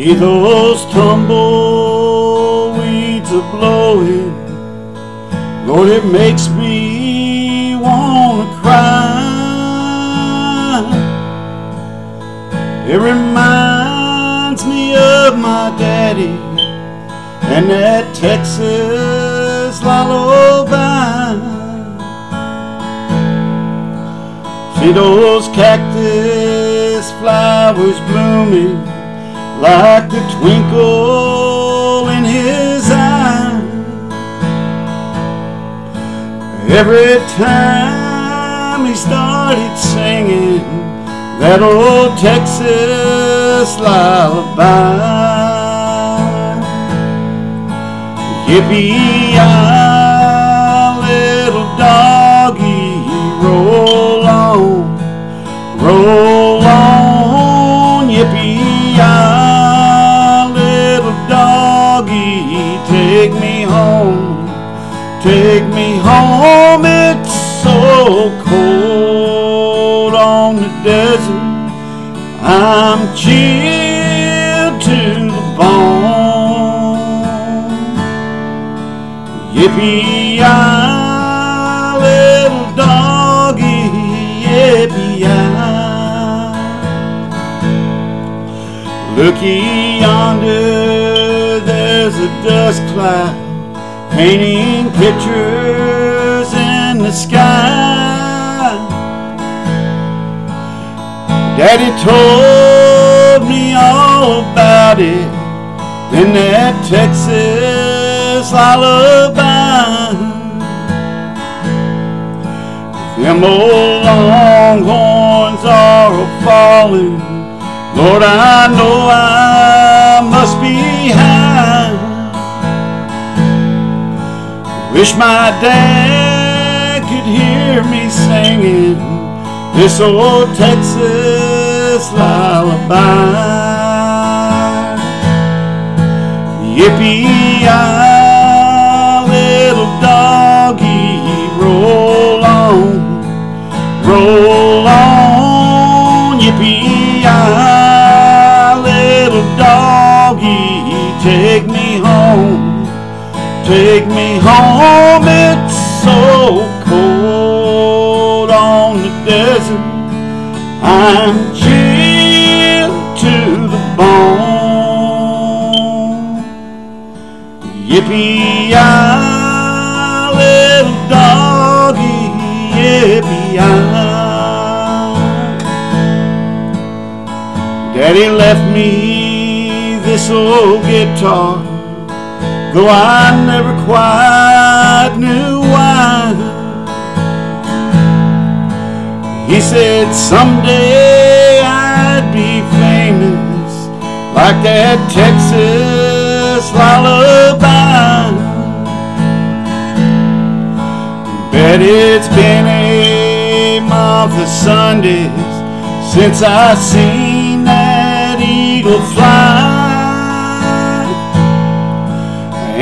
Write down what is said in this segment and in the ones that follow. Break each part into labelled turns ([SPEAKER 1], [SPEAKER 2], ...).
[SPEAKER 1] See those tumbleweeds a blowing, Lord, it makes me wanna cry. It reminds me of my daddy and that Texas lullaby. See those cactus flowers blooming like the twinkle in his eye. Every time he started singing that old Texas lullaby. Yippee-yi, take me home, it's so cold on the desert, I'm chilled to the bone. Yippee-yi, little doggy, yippee-yi. Looky yonder, there's a dust cloud painting pictures in the sky. Daddy told me all about it in that Texas lullaby. Them old longhorns are a falling. Lord, I know I Wish my dad could hear me singing this old Texas lullaby. Yippee-yi, ah, little doggy, roll on, roll on. Yippee-yi, take me home. It's so cold on the desert, I'm chilled to the bone. Yippee-yi, little doggy, yippee-yi. Daddy left me this old guitar, though I never quite knew why. He said someday I'd be famous like that Texas lullaby. Bet it's been a month of Sundays since I seen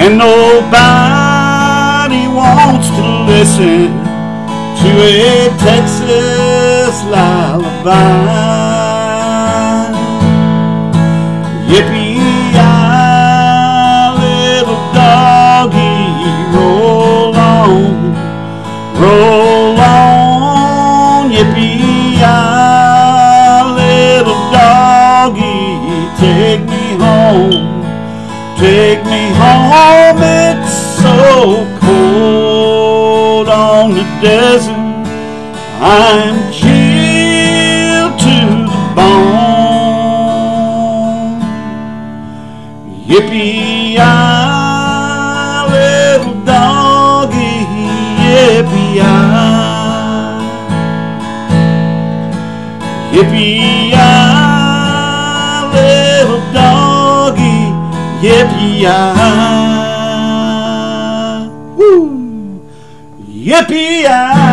[SPEAKER 1] And nobody wants to listen to a Texas lullaby. Yippee-yi, little doggy, roll on, roll take me home. It's so cold on the desert. I'm chilled to the bone. Yippee-yi, Yippee-yi.